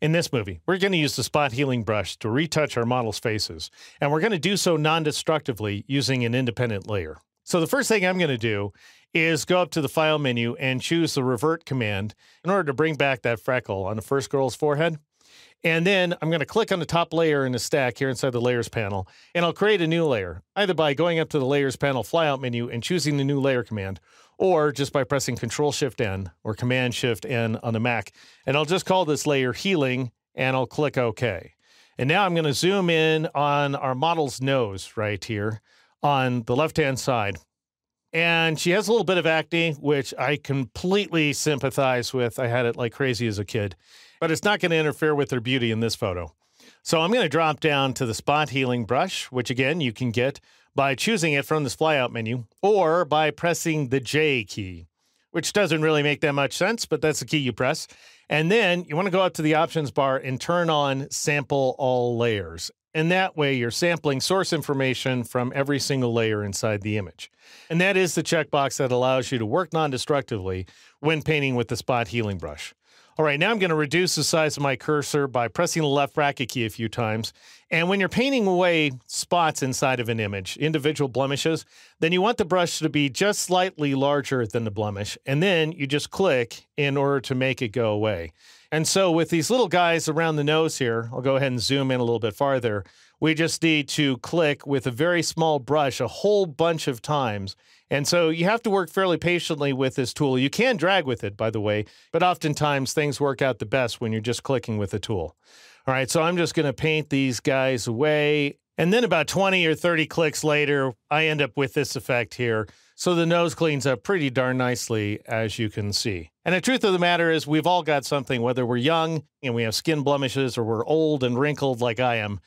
In this movie, we're going to use the spot healing brush to retouch our model's faces, and we're going to do so non-destructively using an independent layer. So the first thing I'm going to do is go up to the File menu and choose the Revert command in order to bring back that freckle on the first girl's forehead. And then I'm going to click on the top layer in the stack here inside the Layers panel, and I'll create a new layer, either by going up to the Layers panel flyout menu and choosing the new layer command, or just by pressing Control Shift N or Command Shift N on the Mac. And I'll just call this layer Healing, and I'll click OK. And now I'm going to zoom in on our model's nose right here on the left-hand side. And she has a little bit of acne, which I completely sympathize with. I had it like crazy as a kid, but it's not going to interfere with her beauty in this photo. So I'm going to drop down to the spot healing brush, which again, you can get by choosing it from this flyout menu or by pressing the J key, which doesn't really make that much sense, but that's the key you press. And then you want to go up to the options bar and turn on sample all layers. And that way you're sampling source information from every single layer inside the image. And that is the checkbox that allows you to work non-destructively when painting with the spot healing brush. All right, now I'm going to reduce the size of my cursor by pressing the left bracket key a few times. And when you're painting away spots inside of an image, individual blemishes, then you want the brush to be just slightly larger than the blemish. And then you just click in order to make it go away. And so with these little guys around the nose here, I'll go ahead and zoom in a little bit farther. We just need to click with a very small brush a whole bunch of times. And so you have to work fairly patiently with this tool. You can drag with it, by the way, but oftentimes things work out the best when you're just clicking with a tool. All right, so I'm just going to paint these guys away. And then about 20 or 30 clicks later, I end up with this effect here. So the nose cleans up pretty darn nicely, as you can see. And the truth of the matter is, we've all got something, whether we're young and we have skin blemishes or we're old and wrinkled like I am.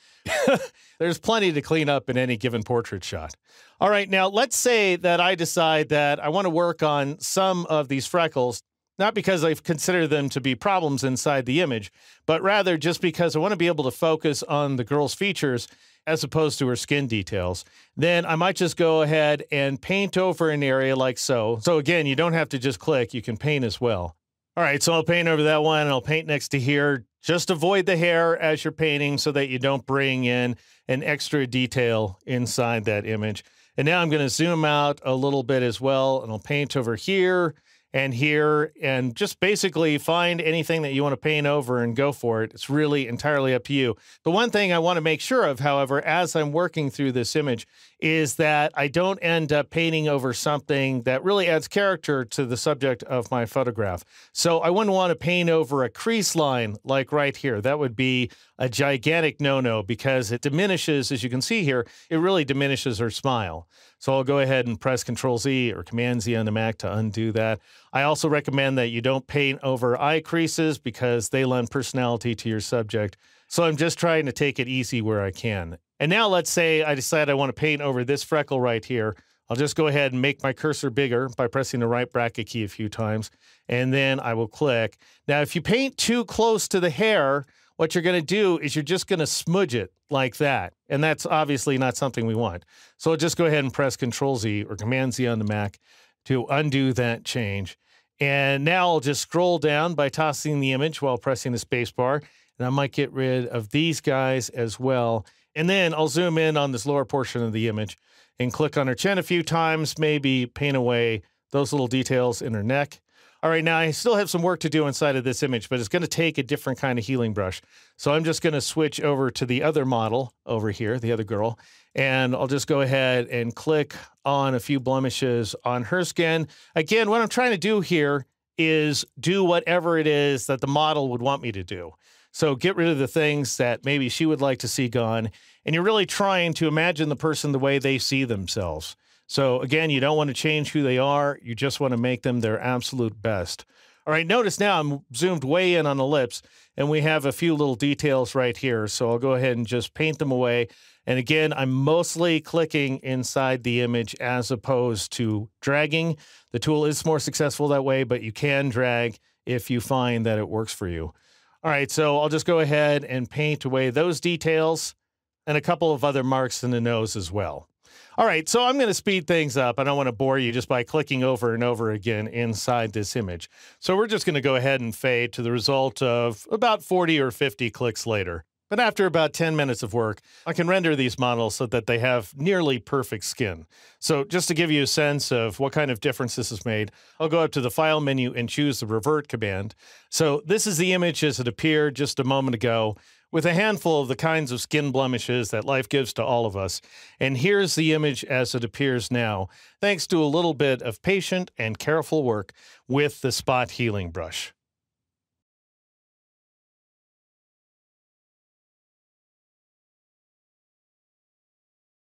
There's plenty to clean up in any given portrait shot. All right, now let's say that I decide that I want to work on some of these freckles not because I consider them to be problems inside the image, but rather just because I want to be able to focus on the girl's features as opposed to her skin details, then I might just go ahead and paint over an area like so. So again, you don't have to just click, you can paint as well. All right, so I'll paint over that one and I'll paint next to here. Just avoid the hair as you're painting so that you don't bring in an extra detail inside that image. And now I'm gonna zoom out a little bit as well and I'll paint over here and here and just basically find anything that you want to paint over and go for it. It's really entirely up to you. The one thing I want to make sure of, however, as I'm working through this image is that I don't end up painting over something that really adds character to the subject of my photograph. So I wouldn't want to paint over a crease line like right here. That would be a gigantic no-no because it diminishes, as you can see here, it really diminishes her smile. So I'll go ahead and press Control Z or Command Z on the Mac to undo that. I also recommend that you don't paint over eye creases because they lend personality to your subject. So I'm just trying to take it easy where I can. And now let's say I decide I want to paint over this freckle right here. I'll just go ahead and make my cursor bigger by pressing the right bracket key a few times, and then I will click. Now, if you paint too close to the hair, what you're going to do is you're just going to smudge it like that. And that's obviously not something we want. So just go ahead and press Control Z or Command Z on the Mac to undo that change. And now I'll just scroll down by tossing the image while pressing the space bar. And I might get rid of these guys as well. And then I'll zoom in on this lower portion of the image and click on her chin a few times, maybe paint away those little details in her neck. All right, now I still have some work to do inside of this image, but it's going to take a different kind of healing brush. So I'm just going to switch over to the other model over here, the other girl, and I'll just go ahead and click on a few blemishes on her skin. Again, what I'm trying to do here is do whatever it is that the model would want me to do. So get rid of the things that maybe she would like to see gone. And you're really trying to imagine the person the way they see themselves. So again, you don't want to change who they are. You just want to make them their absolute best. All right, notice now I'm zoomed way in on the lips and we have a few little details right here. So I'll go ahead and just paint them away. And again, I'm mostly clicking inside the image as opposed to dragging. The tool is more successful that way, but you can drag if you find that it works for you. All right, so I'll just go ahead and paint away those details and a couple of other marks in the nose as well. All right, so I'm going to speed things up. I don't want to bore you just by clicking over and over again inside this image. So we're just going to go ahead and fade to the result of about 40 or 50 clicks later. But after about 10 minutes of work, I can render these models so that they have nearly perfect skin. So just to give you a sense of what kind of difference this has made, I'll go up to the File menu and choose the Revert command. So this is the image as it appeared just a moment ago with a handful of the kinds of skin blemishes that life gives to all of us. And here's the image as it appears now, thanks to a little bit of patient and careful work with the spot healing brush.